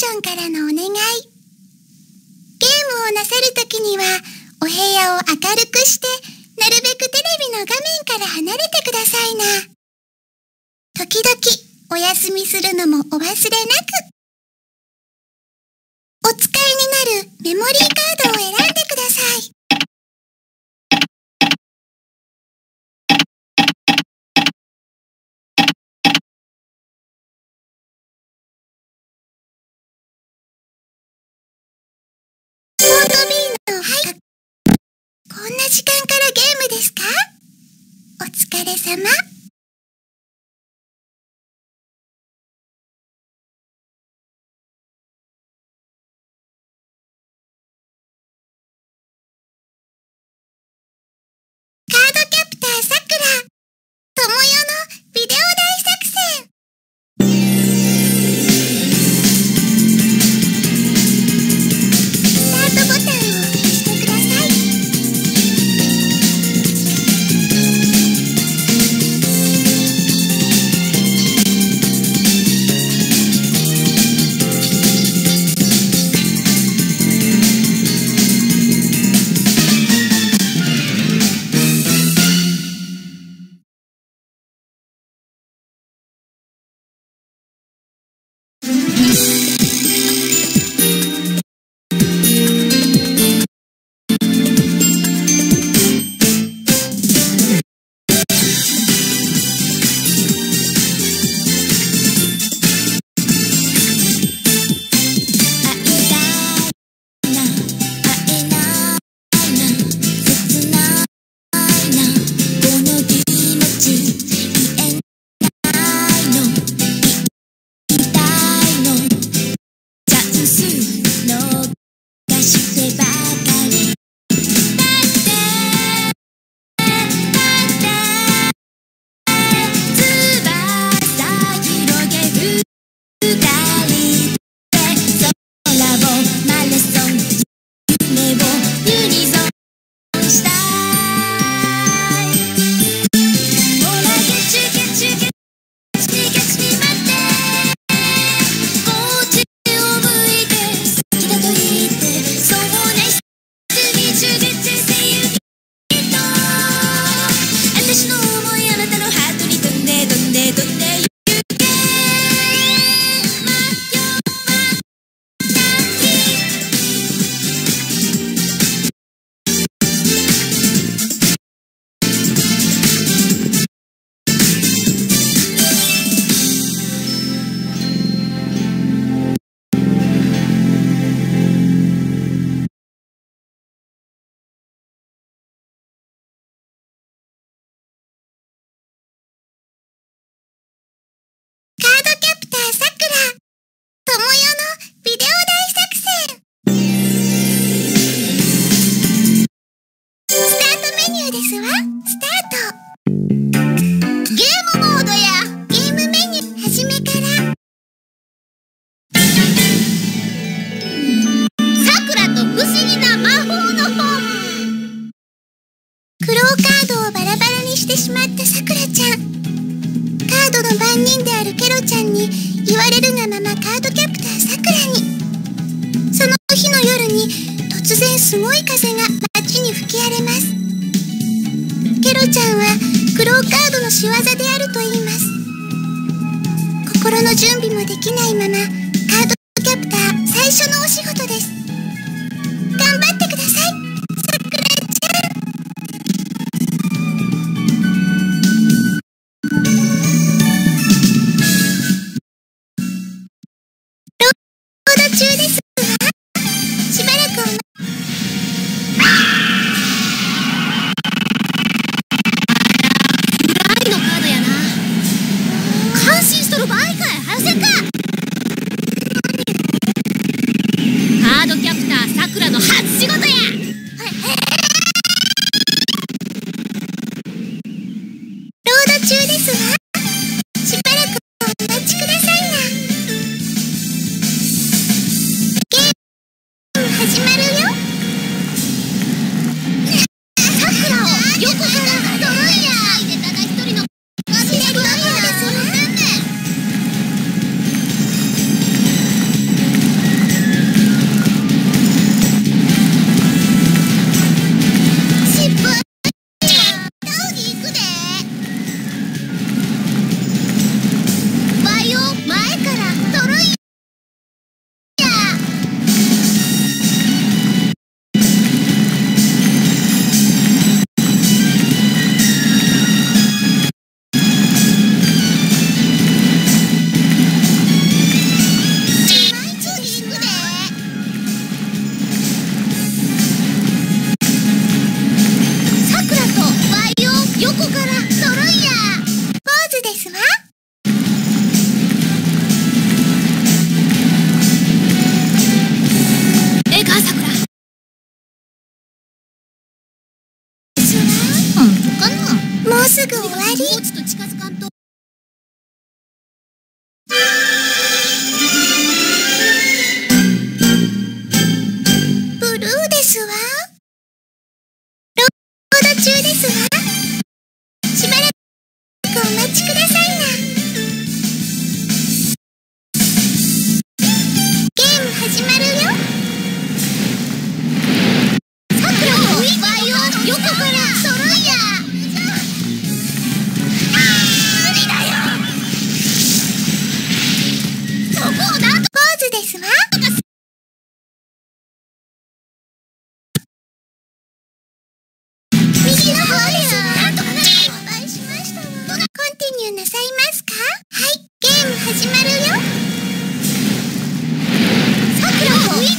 ションからのお願い。ゲームをなさるときには、お部屋を明るくして、なるべくテレビの画面から離れてくださいな。時々、お休みするのもお忘れなく。お使いになるメモリーカード時間からゲームですか？お疲れ様。してしまったさくらちゃん。カードの番人であるケロちゃんに言われるがままカードキャプターさくらに。その日の夜に突然すごい風が街に吹き荒れます。ケロちゃんはクローカードの仕業であると言います。心の準備もできないまま始まるよ。すぐ終わり。